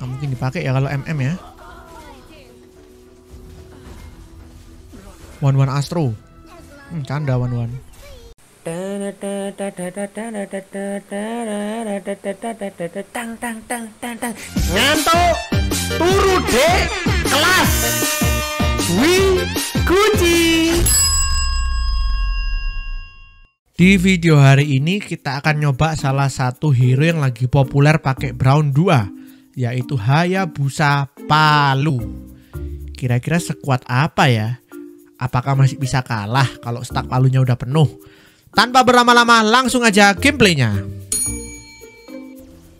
Nggak mungkin dipakai ya kalau MM ya. One One Astro. Hmm, canda One One. Ngantuk turu dek kelas Wi Guci Di video hari ini kita akan nyoba salah satu hero yang lagi populer pakai Brown 2 yaitu Hayabusa Palu. Kira-kira sekuat apa ya? Apakah masih bisa kalah kalau stak palunya udah penuh? Tanpa berlama-lama langsung aja gameplaynya.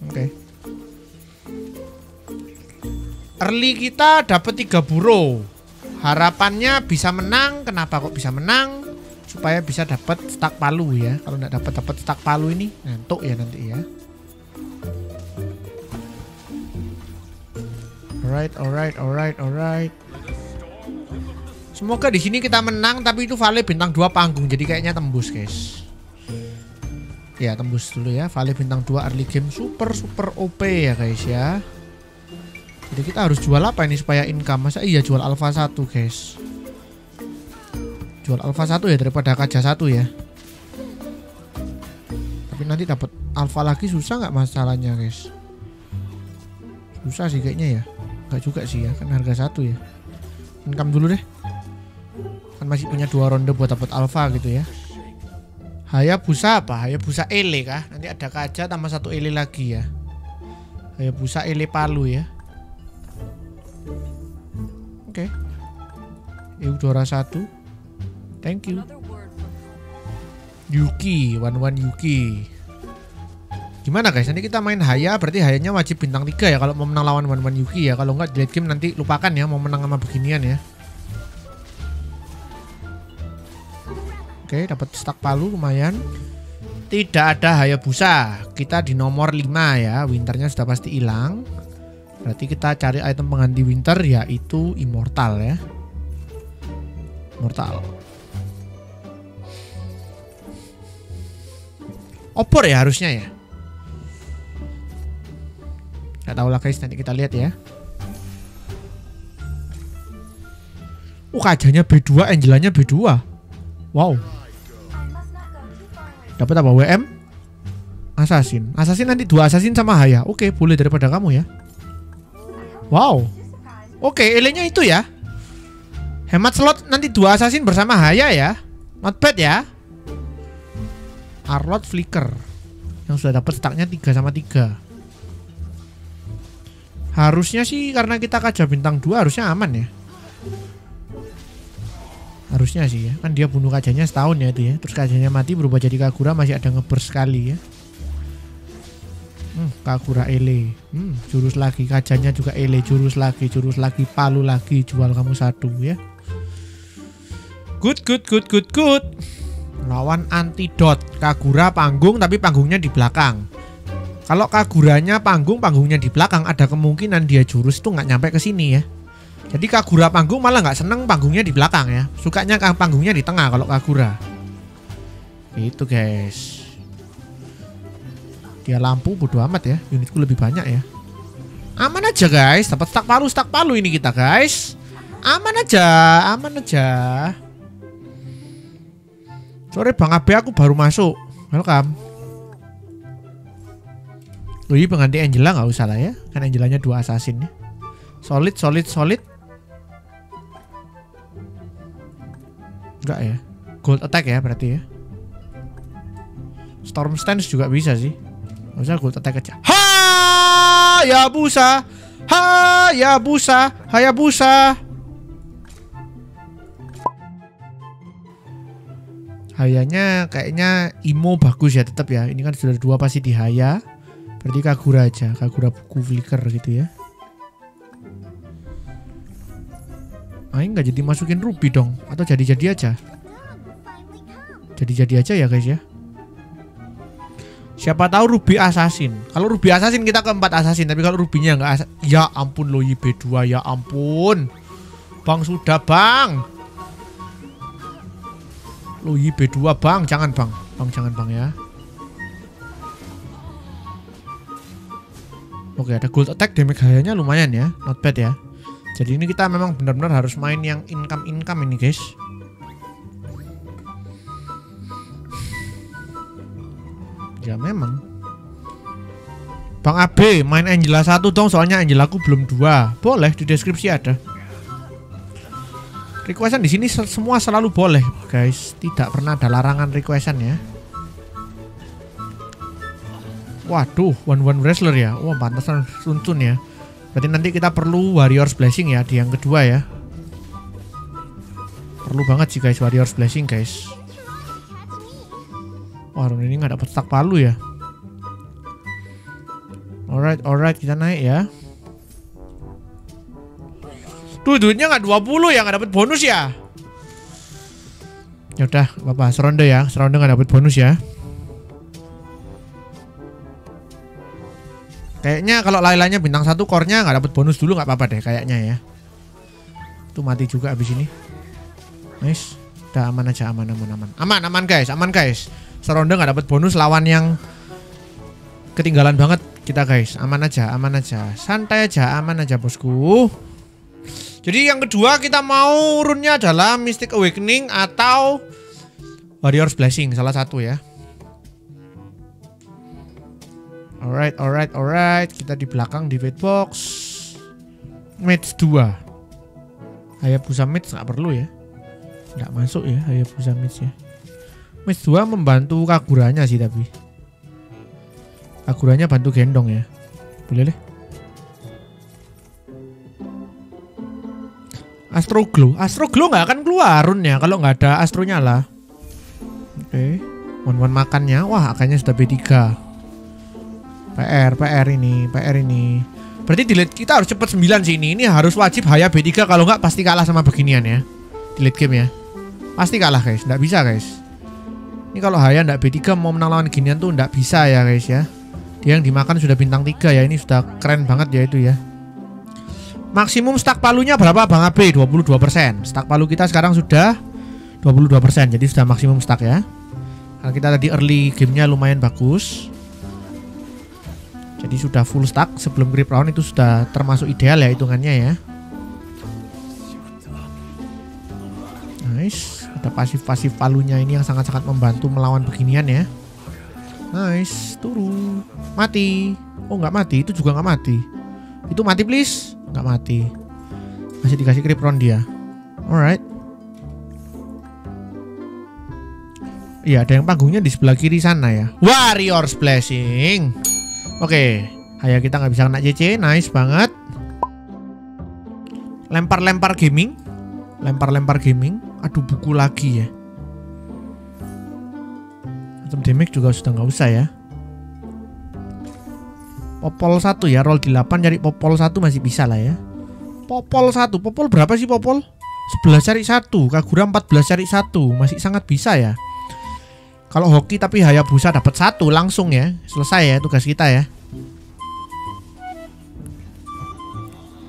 Oke. Early kita dapat 3 buro. Harapannya bisa menang. Kenapa kok bisa menang? Supaya bisa dapat stak palu ya. Kalau nggak dapat dapat stak palu ini ngantuk ya nanti ya. Alright, alright, alright, alright. Semoga di sini kita menang tapi itu Vale bintang 2 panggung jadi kayaknya tembus guys. Ya tembus dulu ya Vale bintang 2 early game super super OP ya guys ya. Jadi kita harus jual apa ini supaya income? Masa iya jual alpha 1 guys. Jual alpha 1 ya daripada kaca 1 ya. Tapi nanti dapat alpha lagi susah nggak masalahnya guys? Susah sih kayaknya ya. Nggak juga sih ya kan harga satu ya. Income dulu deh kan masih punya dua ronde buat dapat alpha gitu ya Hayabusa apa? Hayabusa ele kah? Nanti ada kaca tambah satu ele lagi ya Hayabusa ele palu ya Oke okay. Eudora satu Thank you Yuki One One Yuki Gimana guys? Nanti kita main Haya berarti Hayanya wajib bintang 3 ya kalau mau menang lawan One One Yuki ya. Kalau nggak di late game nanti lupakan ya mau menang sama beginian ya. Oke, dapat stak palu lumayan. Tidak ada Hayabusa. Kita di nomor 5 ya. Winternya sudah pasti hilang. Berarti kita cari item pengganti winter yaitu immortal ya. Immortal. Opor ya harusnya ya. Gak tahu lah guys, nanti kita lihat ya. Oh kajanya B2, Angelanya B2. Wow. Dapat apa WM? Assassin. Assassin nanti dua assassin sama Haya. Oke, boleh daripada kamu ya. Wow. Oke, elenya itu ya. Hemat slot nanti dua assassin bersama Haya ya. Not bad ya. Arlot Flicker. Yang sudah dapat staknya 3 sama 3. Harusnya sih karena kita kaca bintang 2 harusnya aman ya. Harusnya sih ya. Kan dia bunuh kajanya setahun ya itu ya. Terus kajanya mati berubah jadi Kagura masih ada ngebers sekali ya. Hmm, Kagura ele. Hmm, jurus lagi. Kajanya juga ele. Jurus lagi. Jurus lagi. Palu lagi. Jual kamu satu ya. Good, good, good, good, good. Lawan antidot. Kagura panggung tapi panggungnya di belakang. Kalau Kaguranya panggung, panggungnya di belakang, ada kemungkinan dia jurus tuh nggak nyampe ke sini ya. Jadi Kagura panggung malah nggak seneng panggungnya di belakang ya. Sukanya panggungnya di tengah kalau Kagura. Itu guys. Dia lampu bodo amat ya. Unitku lebih banyak ya. Aman aja guys. Dapat stak palu, stak palu ini kita guys. Aman aja, aman aja. Sore Bang Abe aku baru masuk. Welcome. Iya pengganti Angela nggak usah lah ya. Kan Angelanya dua assassin ya. Solid, solid, solid. Enggak ya. Gold attack ya berarti ya. Storm stance juga bisa sih. Gak usah gold attack aja. Ha ya busa. Ha ya busa. Haya busa. Hayanya kayaknya Imo bagus ya tetap ya. Ini kan sudah dua pasti di Haya. Berarti Kagura aja. Kagura buku flicker gitu ya. Aing nggak jadi masukin Ruby dong atau jadi-jadi aja. Jadi-jadi aja ya guys ya. Siapa tahu Ruby Assassin. Kalau Ruby Assassin kita keempat Assassin, tapi kalau Rubinya nggak ya ampun lo YB2 ya ampun. Bang sudah bang. Lo YB2 bang, jangan bang. Bang jangan bang ya. Oke, ada gold attack damage hayanya lumayan ya, not bad ya. Jadi ini kita memang benar-benar harus main yang income-income ini, guys. Ya memang. Bang AB, main Angela satu dong, soalnya Angela aku belum dua. Boleh di deskripsi ada. Requestan di sini se- semua selalu boleh, guys. Tidak pernah ada larangan requestan ya. Waduh, one one wrestler ya. Wah, pantasan suncun ya. Berarti nanti kita perlu Warriors Blessing ya di yang kedua ya. Perlu banget sih guys Warriors Blessing guys. Wah, ini nggak dapet stack palu ya. Alright, alright, kita naik ya. Tuh duitnya nggak 20 ya, nggak dapet bonus ya. Ya udah, apa seronde ya, seronde nggak dapet bonus ya. Kayaknya kalau Lailanya bintang satu core-nya nggak dapet bonus dulu nggak apa-apa deh kayaknya ya. Itu mati juga abis ini. Nice. Udah aman aja aman aman aman. Aman aman guys, aman guys. Seronde nggak dapet bonus lawan yang ketinggalan banget kita guys. Aman aja, aman aja. Santai aja, aman aja bosku. Jadi yang kedua kita mau runnya adalah Mystic Awakening atau Warriors Blessing salah satu ya. Alright, alright, alright. Kita di belakang di wait box. Match 2. Hayabusa match nggak perlu ya. Nggak masuk ya Hayabusa match ya. Match 2 membantu Kaguranya sih tapi. Kaguranya bantu gendong ya. Boleh deh. Astro Glow. Astro Glow nggak akan keluar runnya kalau nggak ada Astro nyala. Oke. Wan-wan makannya. Wah, akannya sudah B3. PR, PR ini, PR ini. Berarti delete kita harus cepet 9 sih ini. Ini harus wajib Haya B3 kalau nggak pasti kalah sama beginian ya. Delete game ya. Pasti kalah guys, nggak bisa guys. Ini kalau Haya nggak B3 mau menang lawan ginian tuh nggak bisa ya guys ya. Dia yang dimakan sudah bintang 3 ya. Ini sudah keren banget ya itu ya. Maksimum stack palunya berapa Bang AB? 22%. Stack palu kita sekarang sudah 22%. Jadi sudah maksimum stack ya. Karena kita tadi early gamenya lumayan bagus. Jadi sudah full stack sebelum grip round itu sudah termasuk ideal ya hitungannya ya. Nice. Ada pasif-pasif palunya ini yang sangat-sangat membantu melawan beginian ya. Nice. Turu. Mati. Oh nggak mati. Itu juga nggak mati. Itu mati please. Nggak mati. Masih dikasih grip round dia. Alright. Iya ada yang panggungnya di sebelah kiri sana ya. Warriors Blessing. Oke, Haya kita nggak bisa kena CC, nice banget. Lempar-lempar gaming, lempar-lempar gaming. Aduh buku lagi ya. Item damage juga sudah nggak usah ya. Popol satu ya, roll di 8 cari popol satu masih bisa lah ya. Popol satu, popol berapa sih popol? 11 cari satu, Kagura 14 cari satu, masih sangat bisa ya. Kalau hoki tapi Hayabusa dapat satu langsung ya, selesai ya tugas kita ya.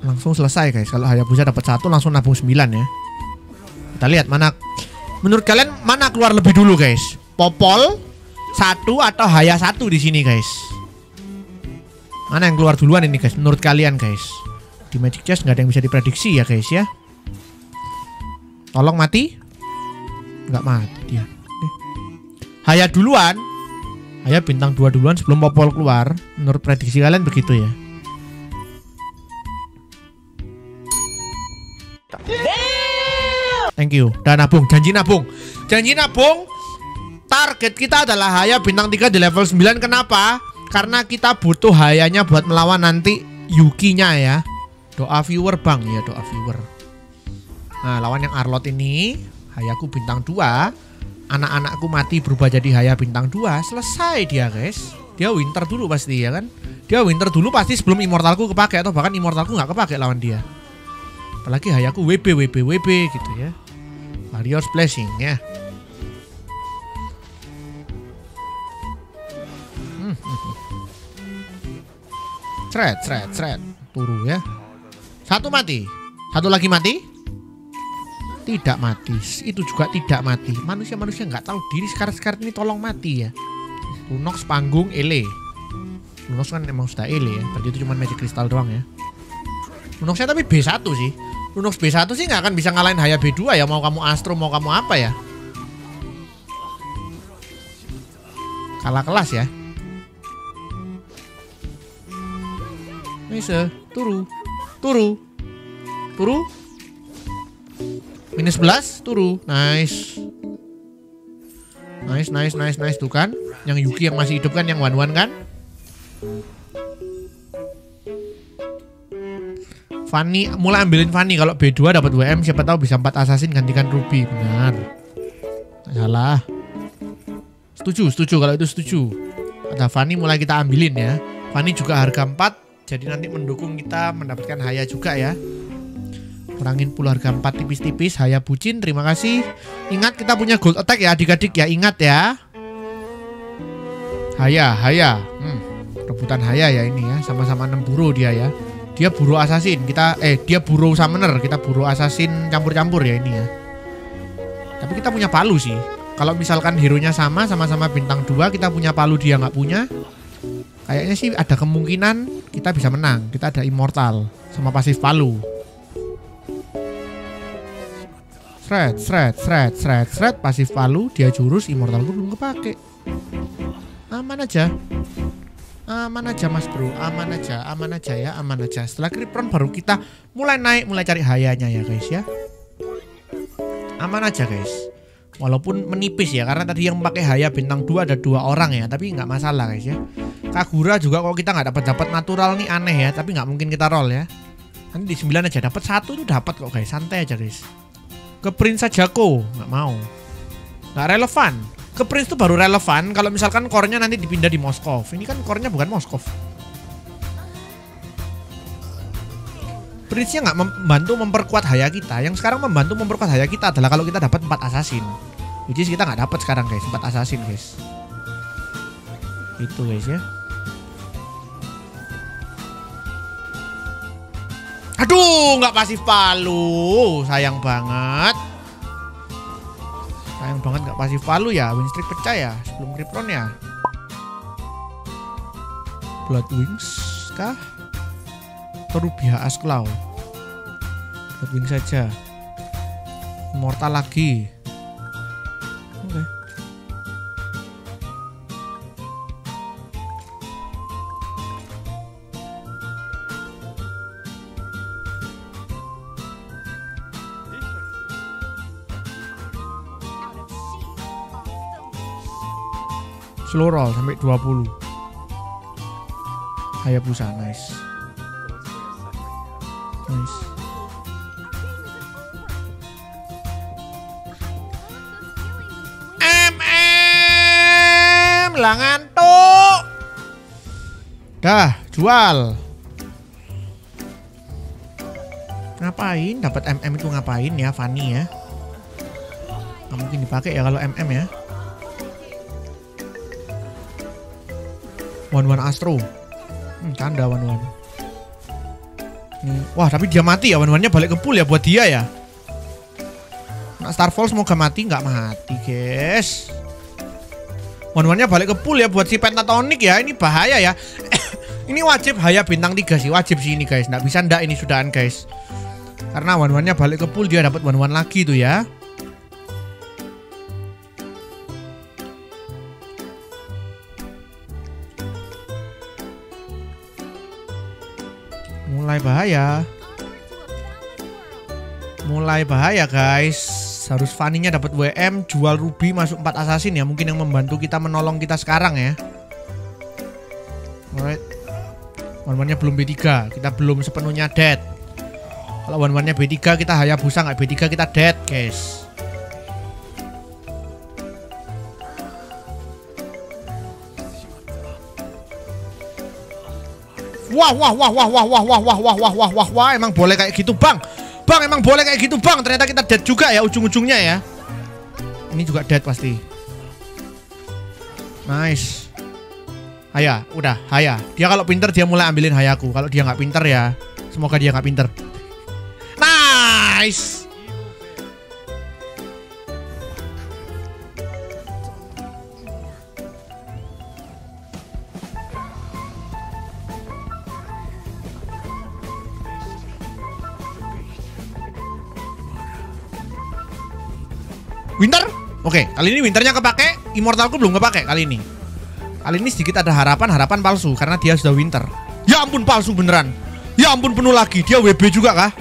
Langsung selesai guys. Kalau Hayabusa dapat satu langsung nabung 9 ya. Kita lihat mana. Menurut kalian mana keluar lebih dulu guys? Popol satu atau Haya satu di sini guys? Mana yang keluar duluan ini guys? Menurut kalian guys? Di Magic Chess nggak ada yang bisa diprediksi ya guys ya. Tolong mati. Nggak mati dia. Haya duluan. Haya bintang 2 duluan sebelum Popol keluar. Menurut prediksi kalian begitu ya? Thank you. Dan nabung, janji nabung. Janji nabung. Target kita adalah Haya bintang 3 di level 9. Kenapa? Karena kita butuh Hayanya buat melawan nanti Yukinya ya. Doa viewer bang ya doa viewer. Nah lawan yang Arlot ini Hayaku bintang 2 anak-anakku mati berubah jadi Haya bintang 2 selesai dia guys dia winter dulu pasti ya kan dia winter dulu pasti sebelum immortalku kepake atau bahkan immortalku nggak kepake lawan dia apalagi Hayaku WB WB WB gitu ya Warriors Blessing ya Hmm. Cret, cret, cret. Turu ya. Satu mati. Satu lagi mati tidak mati itu juga tidak mati manusia-manusia nggak tahu diri sekarang-sekarang ini tolong mati ya Lunox panggung ele Lunox kan emang sudah ele ya. Berarti itu cuma magic crystal doang ya. Lunoxnya tapi B1 sih. Lunox B1 sih nggak akan bisa ngalahin Haya B2 ya. Mau kamu Astro, mau kamu apa ya. Kalah kelas ya. Nice, turu. Turu. Turu. Minus 11, turu. Nice. Nice, nice, nice, nice. Tuh kan. Yang Yuki yang masih hidup kan, yang Wan kan. Fanny mulai ambilin Fanny kalau B2 dapat WM siapa tahu bisa 4 assassin gantikan Ruby benar salah setuju setuju kalau itu setuju ada Fanny mulai kita ambilin ya Fanny juga harga 4 jadi nanti mendukung kita mendapatkan Haya juga ya kurangin puluh harga 4 tipis-tipis. Haya bucin terima kasih. Ingat kita punya gold attack ya adik-adik ya. Ingat ya. Haya Haya. Hmm, rebutan Haya ya ini ya. Sama-sama 6 buru dia ya. Dia buru assassin. Kita eh dia buru summoner. Kita buru assassin campur-campur ya ini ya. Tapi kita punya palu sih. Kalau misalkan hero nya sama sama-sama bintang 2 kita punya palu dia nggak punya kayaknya sih ada kemungkinan kita bisa menang. Kita ada immortal sama pasif palu Thread, thread, thread, thread, thread, pasif palu, dia jurus, immortal gue belum kepake. Aman aja. Aman aja mas bro, aman aja, aman aja ya, aman aja. Setelah Kripron baru kita mulai naik, mulai cari hayanya ya guys ya. Aman aja guys. Walaupun menipis ya, karena tadi yang pakai haya bintang 2 ada dua orang ya, tapi nggak masalah guys ya. Kagura juga kalau kita nggak dapat dapat natural nih aneh ya, tapi nggak mungkin kita roll ya. Nanti di 9 aja dapat satu itu dapat kok guys, santai aja guys. Ke Prince Jako nggak mau, nggak relevan ke Prince itu baru relevan kalau misalkan core-nya nanti dipindah di Moskov. Ini kan core-nya bukan Moskov. Prince-nya nggak membantu memperkuat haya kita. Yang sekarang membantu memperkuat haya kita adalah kalau kita dapat 4 assassin. Which is kita nggak dapat sekarang guys, 4 assassin guys. Itu guys ya. Aduh, nggak pasif palu. Sayang banget. Banget nggak pasif palu ya. Win streak pecah ya sebelum Kripron ya. Blood Wings kah? Perubiah Asklau. Blood Wings saja. Mortal lagi. Slow roll sampai 20 Hayabusa nice. Nice. MM ngantuk. Dah jual. Ngapain dapat MM itu ngapain ya Fanny ya? Mungkin dipakai ya kalau MM ya One One Astro. Hmm, tanda One One. Wah tapi dia mati ya One One nya balik ke pool ya buat dia ya. Nah, Starfall semoga mati nggak mati guys. One One nya balik ke pool ya buat si Pentatonic ya. Ini bahaya ya. ini wajib haya bintang 3 sih. Wajib sih ini guys. Nggak bisa ndak ini sudahan guys. Karena One One nya balik ke pool dia dapat One One lagi tuh ya. Bahaya. Mulai bahaya guys. Harus Fanny-nya dapat WM, jual Ruby masuk 4 assassin ya. Mungkin yang membantu kita menolong kita sekarang ya. Alright. One-one-nya belum B3. Kita belum sepenuhnya dead. Kalau one-one-nya B3 kita Hayabusa nggak B3 kita dead guys. Wah wah wah wah wah wah wah wah wah wah wah wah wah emang boleh kayak gitu bang Bang emang boleh kayak gitu bang Ternyata kita dead juga ya ujung-ujungnya ya Ini juga dead pasti Nice Haya udah Haya Dia kalau pinter dia mulai ambilin Hayaku Kalau dia nggak pinter ya Semoga dia nggak pinter Nice kali ini winternya kepake, immortalku belum kepake kali ini. Kali ini sedikit ada harapan, harapan palsu karena dia sudah winter. Ya ampun palsu beneran. Ya ampun penuh lagi. Dia WB juga kah?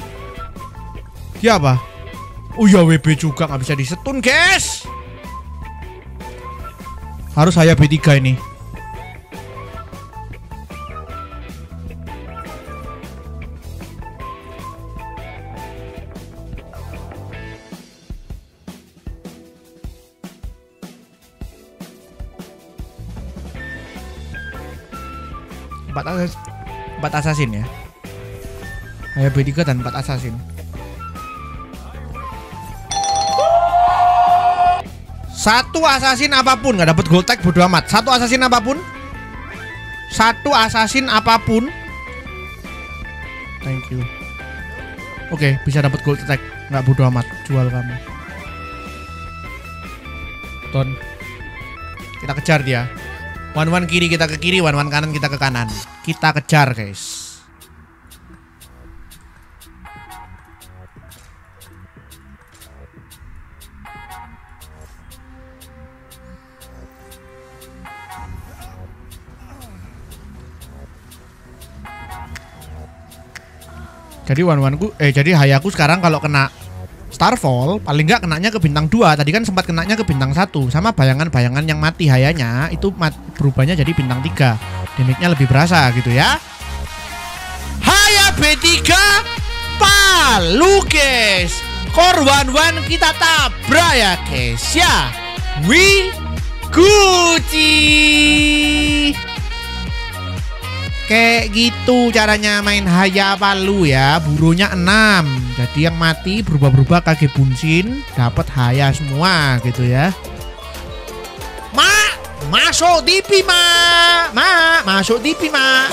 Dia apa? Oh ya WB juga nggak bisa disetun, guys. Harus saya B3 ini. Empat asas empat assassin ya. Haya B3 dan empat assassin. Satu assassin apa pun nggak dapat gold tag bodo amat. Satu assassin apa pun satu assassin apa pun. Thank you. Oke bisa dapat gold tag nggak bodo amat. Jual kamu. Ton. Kita kejar dia One one kiri kita ke kiri, one one kanan kita ke kanan. Kita kejar, guys. Jadi one one ku eh jadi hayaku sekarang kalau kena Starfall paling nggak kenanya ke bintang 2 Tadi kan sempat kenanya ke bintang 1 Sama bayangan-bayangan yang mati hayanya Itu mat, berubahnya jadi bintang 3 Damage-nya lebih berasa gitu ya. Haya B3 Palu guys one one kita tabrak ya guys ya. We Gucci Kayak gitu caranya main Haya Palu ya. Burunya 6 Jadi yang mati berubah-berubah kaki bunsin dapat Haya semua gitu ya. Ma Masuk TV ma. Ma Masuk TV ma